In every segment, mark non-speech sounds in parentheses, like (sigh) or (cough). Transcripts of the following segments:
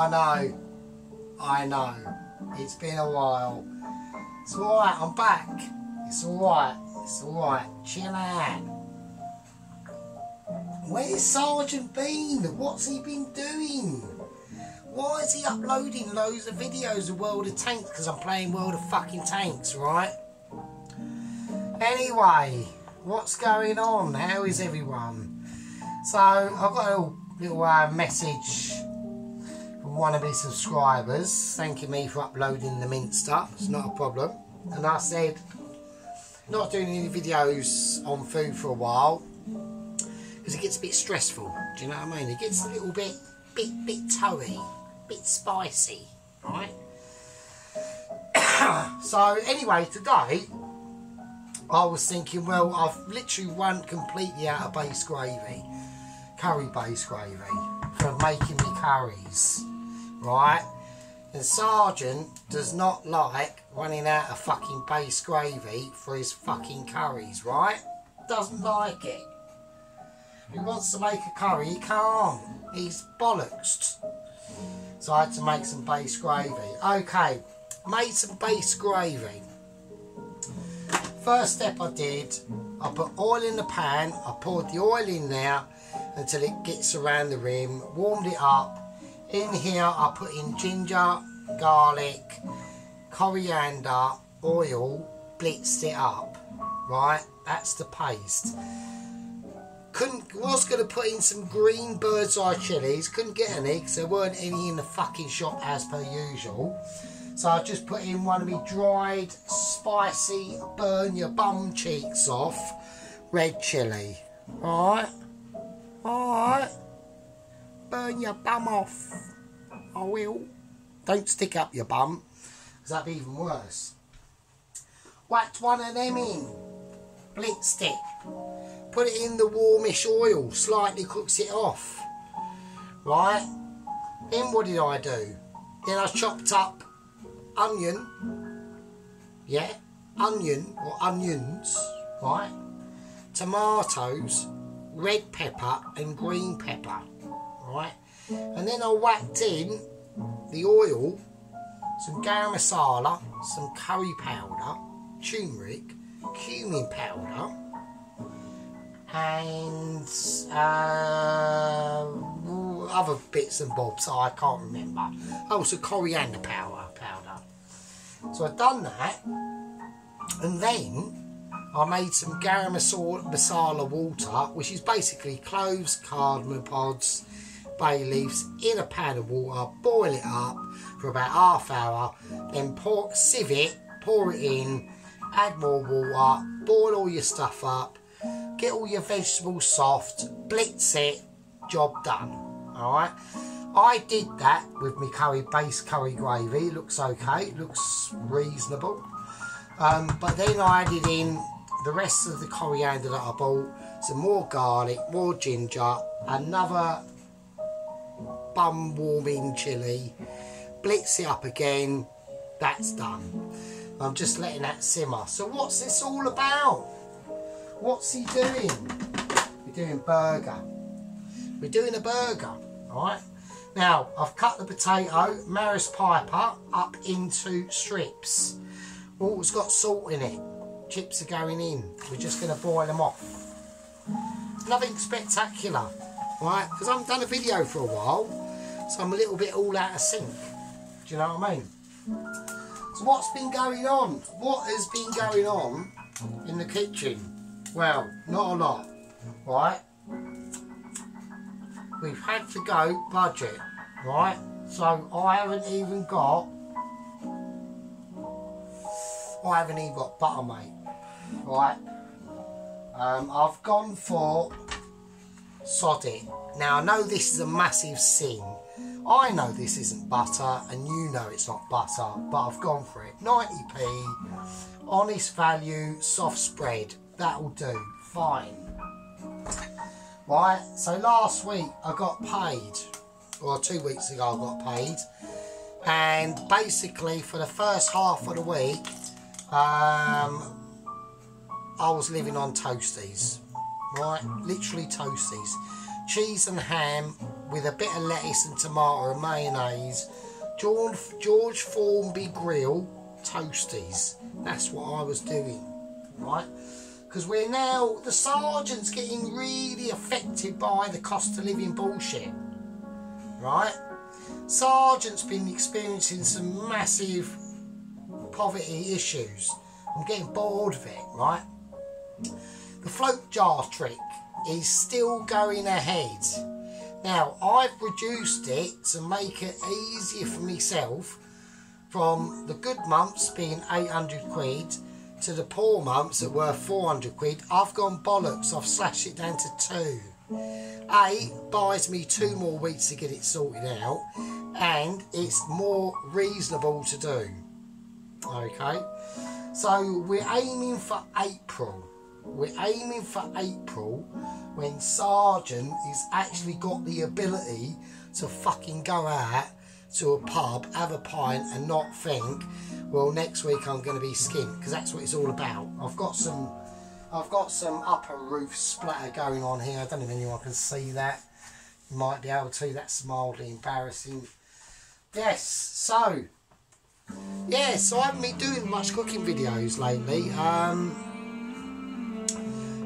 I know. I know. It's been a while. It's alright, I'm back. It's alright. It's alright. Chill out. Where's Sergeant been? What's he been doing? Why is he uploading loads of videos of World of Tanks? Because I'm playing World of fucking Tanks, right? Anyway, what's going on? How is everyone? So, I've got a little, little uh, message his subscribers thanking me for uploading the mint stuff. It's not a problem. And I said, not doing any videos on food for a while because it gets a bit stressful. Do you know what I mean? It gets a little bit, bit, bit toey, bit spicy, right? (coughs) so anyway, today I was thinking, well, I've literally run completely out of base gravy, curry base gravy, for making me curries, right? And Sergeant does not like running out of fucking base gravy for his fucking curries, right? Doesn't like it. He wants to make a curry, he can't. He's bollocks. So I had to make some base gravy. Okay, made some base gravy. First step I did, I put oil in the pan, I poured the oil in there until it gets around the rim, warmed it up. In here I put in ginger, garlic, coriander, oil, blitzed it up. Right, that's the paste. Couldn't was going to put in some green bird's eye chilies, couldn't get any because there weren't any in the fucking shop as per usual. So I just put in one of me dried, spicy, burn your bum cheeks off red chilli. Alright? Alright? Burn your bum off. I will. Don't stick up your bum, because that'd be even worse. Whacked one of them in. Blitzed it. Put it in the warmish oil, slightly cooks it off. Right? Then what did I do? Then I chopped up onion, yeah, onion or onions, right, tomatoes, red pepper and green pepper, right, and then I whacked in the oil, some garam masala, some curry powder, turmeric, cumin powder, and uh, other bits and bobs I can't remember. Oh, so coriander powder. powder. So I've done that, and then I made some garam masala water, which is basically cloves, cardamom pods, bay leaves in a pan of water, boil it up for about half hour, then pour, sieve it, pour it in, add more water, boil all your stuff up, get all your vegetables soft, blitz it, job done. Alright? I did that with my curry base curry gravy. Looks okay, looks reasonable. Um, but then I added in the rest of the coriander that I bought, some more garlic, more ginger, another bum warming chili, blitz it up again, that's done. I'm just letting that simmer. So what's this all about? What's he doing? We're doing burger. We're doing a burger, alright? Now, I've cut the potato, Maris Piper, up into strips. Oh, it's got salt in it. Chips are going in. We're just going to boil them off. Nothing spectacular, right? Because I haven't done a video for a while, so I'm a little bit all out of sync. Do you know what I mean? So what's been going on? What has been going on in the kitchen? Well, not a lot, right? We've had to go budget, right? So I haven't even got, I haven't even got butter, mate, right? Um, I've gone for sod it. Now I know this is a massive sin. I know this isn't butter and you know it's not butter, but I've gone for it. 90p, honest value, soft spread. That'll do. Fine. Right, so last week I got paid, or two weeks ago I got paid, and basically for the first half of the week, um, I was living on toasties, right? Literally toasties. Cheese and ham with a bit of lettuce and tomato and mayonnaise. George, George Formby Grill toasties. That's what I was doing, right? Because we're now, the sergeant's getting really affected by the cost of living bullshit, right? Sergeant's been experiencing some massive poverty issues. I'm getting bored of it, right? The float jar trick is still going ahead. Now, I've reduced it to make it easier for myself from the good months being 800 quid to the poor months that were 400 quid. I've gone bollocks, I've slashed it down to two. A buys me two more weeks to get it sorted out, and it's more reasonable to do. Okay, so we're aiming for April. We're aiming for April when Sergeant has actually got the ability to fucking go out to a pub, have a pint, and not think, well, next week I'm going to be skint because that's what it's all about. I've got some, I've got some upper roof splatter going on here. I don't know if anyone can see that. You might be able to. That's mildly embarrassing. Yes. So, yeah. So I haven't been doing much cooking videos lately. Um,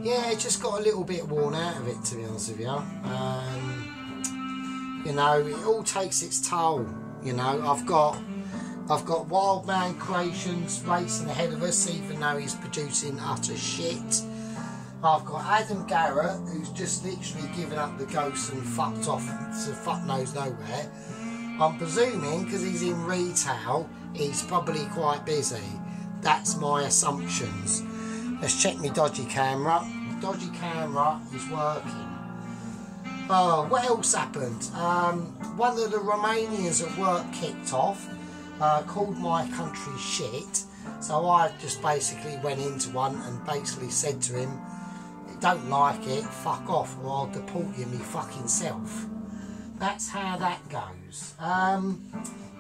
yeah, it just got a little bit worn out of it to be honest with you. Um, you know, it all takes its toll. You know, I've got I've got Wild Man Creations racing ahead of us, even though he's producing utter shit. I've got Adam Garrett, who's just literally given up the ghost and fucked off to fuck knows nowhere. I'm presuming because he's in retail, he's probably quite busy. That's my assumptions. Let's check my dodgy camera. Dodgy camera is working. Oh, what else happened? Um, one of the Romanians at work kicked off, uh, called my country shit. So I just basically went into one and basically said to him, don't like it, fuck off or I'll deport you me fucking self. That's how that goes. Um,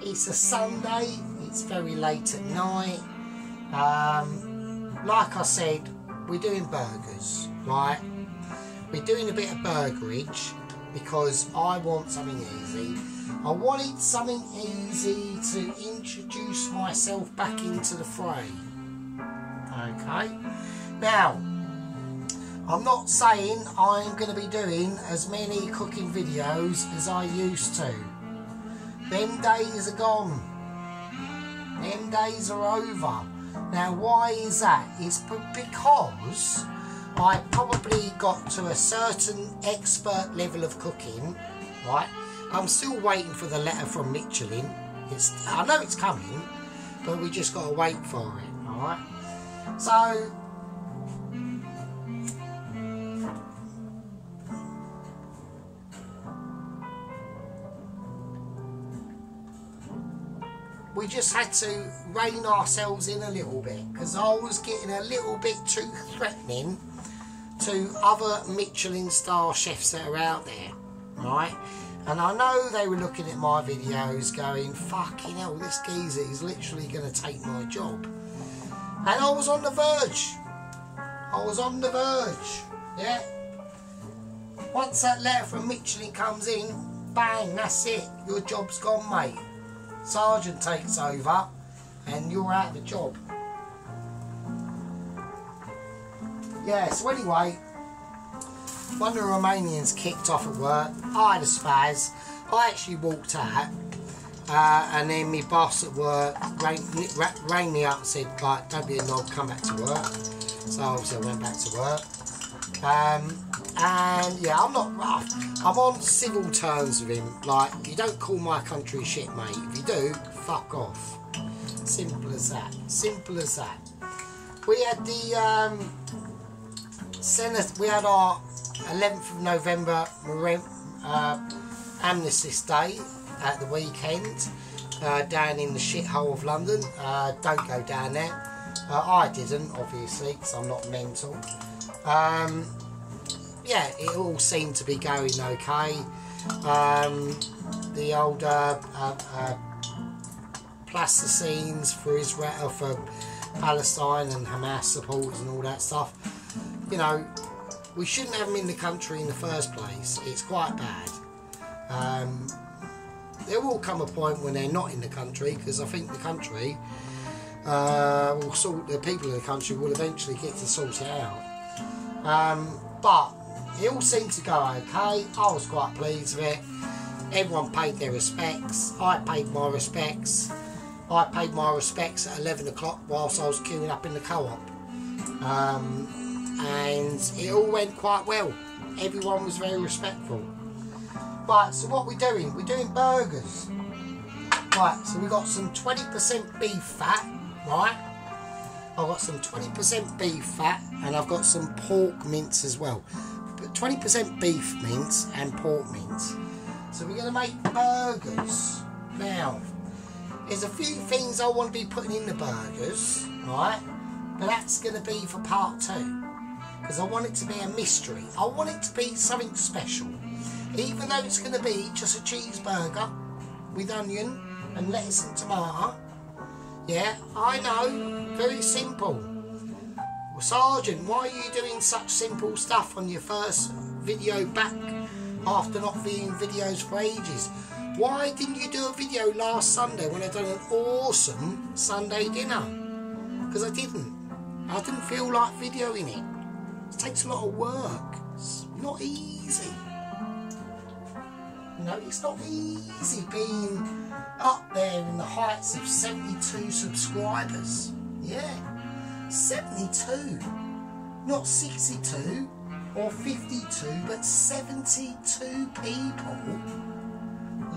it's a Sunday, it's very late at night. Um, like I said, we're doing burgers, right? We're doing a bit of burgerage because I want something easy. I wanted something easy to introduce myself back into the fray. Okay? Now, I'm not saying I'm going to be doing as many cooking videos as I used to. Them days are gone. Them days are over. Now, why is that? It's because I probably got to a certain expert level of cooking, right? I'm still waiting for the letter from Michelin. It's I know it's coming, but we just got to wait for it, all right? So we just had to rein ourselves in a little bit because I was getting a little bit too threatening to other Michelin star chefs that are out there, right? And I know they were looking at my videos going, fucking hell, this geezer is literally going to take my job. And I was on the verge. I was on the verge, yeah? Once that letter from Michelin comes in, bang, that's it. Your job's gone, mate. Sergeant takes over and you're out of the job. Yeah, so anyway, one of the Romanians kicked off at work. I had a spaz. I actually walked out. Uh, and then my boss at work rang, rang me up and said, like, don't be a knob, come back to work. So obviously I went back to work. Um, and yeah, I'm not rough. I'm on civil terms with him. Like, you don't call my country shit, mate. If you do, fuck off. Simple as that. Simple as that. We had the um, Senate. We had our 11th of November uh, Armistice Day at the weekend uh, down in the shithole of London. Uh, don't go down there. Uh, I didn't, obviously, because I'm not mental. Um, yeah, it all seemed to be going okay. Um, the old uh, uh, uh, plasticines for Israel, for Palestine and Hamas supporters and all that stuff. You know, we shouldn't have them in the country in the first place. It's quite bad. Um, there will come a point when they're not in the country because I think the country uh, will sort the people in the country will eventually get to sort it out. Um, but it all seemed to go okay. I was quite pleased with it. Everyone paid their respects. I paid my respects. I paid my respects at 11 o'clock whilst I was queuing up in the co-op. Um, and it all went quite well. Everyone was very respectful. Right, so what we're doing, we're doing burgers. Right, so we got some 20% beef fat, right? I've got some 20% beef fat and I've got some pork mince as well. But 20% beef mince and pork mince. So we're going to make burgers. Now, there's a few things I want to be putting in the burgers, right? But that's going to be for part two. Because I want it to be a mystery. I want it to be something special. Even though it's going to be just a cheeseburger with onion and lettuce and tomato. Yeah, I know. Very simple. Well, Sergeant, why are you doing such simple stuff on your first video back after not viewing videos for ages? Why didn't you do a video last Sunday when I done an awesome Sunday dinner? Because I didn't. I didn't feel like videoing it. It takes a lot of work. It's not easy. Know, it's not easy being up there in the heights of 72 subscribers. Yeah, 72. Not 62 or 52, but 72 people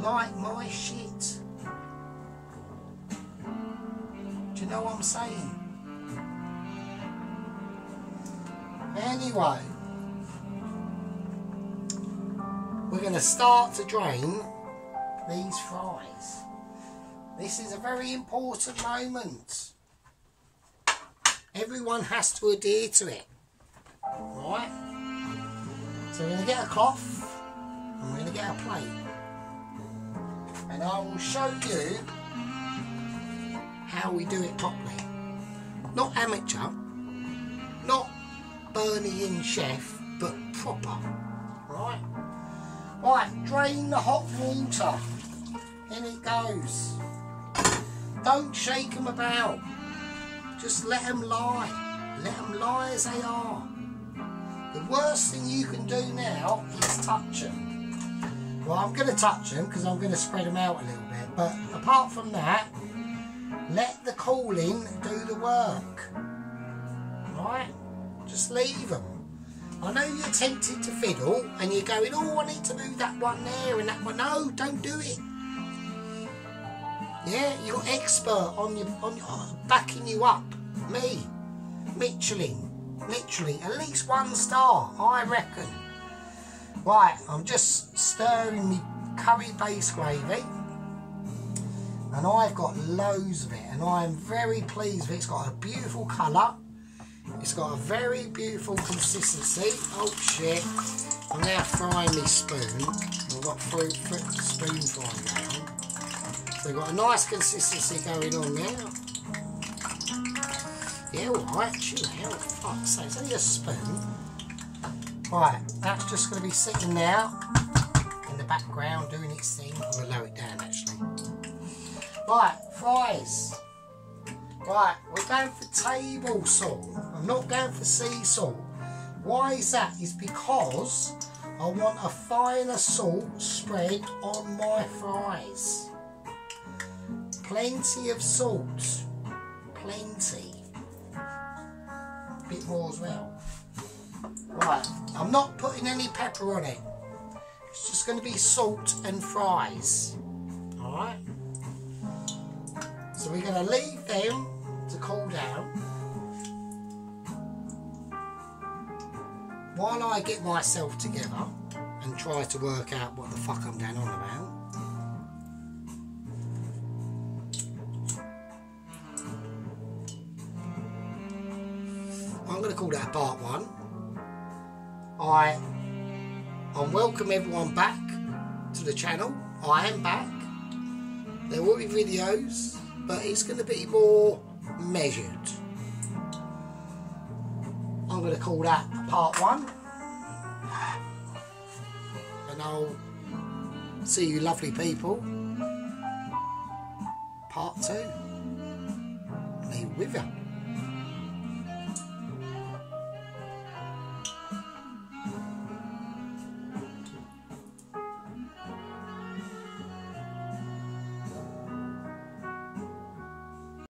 like my shit. Do you know what I'm saying? Anyway, we're going to start to drain these fries. This is a very important moment. Everyone has to adhere to it. Right? So we're going to get a cloth and we're going to get a plate. And I will show you how we do it properly. Not amateur, not Bernie in chef, but proper. Right? Right, drain the hot water. In it goes. Don't shake them about. Just let them lie. Let them lie as they are. The worst thing you can do now is touch them. Well, I'm going to touch them because I'm going to spread them out a little bit. But apart from that, let the cooling do the work. Right? Just leave them. I know you're tempted to fiddle and you're going, oh, I need to move that one there and that one. No, don't do it. Yeah, you're expert on your, on backing you up. Me, Michelin, literally, at least one star, I reckon. Right, I'm just stirring the curry base gravy. And I've got loads of it and I'm very pleased with it. It's got a beautiful colour. It's got a very beautiful consistency. Oh shit. I'm now frying this spoon. I've got fruit, fruit spoon frying now. So we've got a nice consistency going on now. Yeah, alright, chill out. Fuck's sake, it's only a spoon. Right, that's just going to be sitting now in the background doing its thing. I'm going to lower it down actually. Right, fries. Right, we're going for table salt. I'm not going for sea salt. Why is that? Is because I want a finer salt spread on my fries. Plenty of salt. Plenty. A Bit more as well. Right, I'm not putting any pepper on it. It's just going to be salt and fries. Alright? So we're going to leave them to cool down. While I get myself together and try to work out what the fuck I'm going on about. Call that part one. I I welcome everyone back to the channel. I am back. There will be videos, but it's going to be more measured. I'm going to call that part one. And I'll See you lovely people. Part two. Me with you.